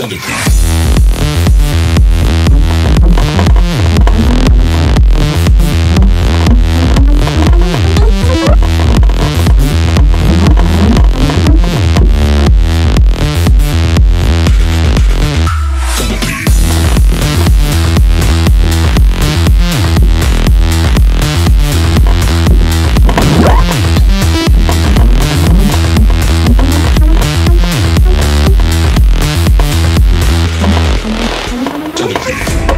Underground. Fucking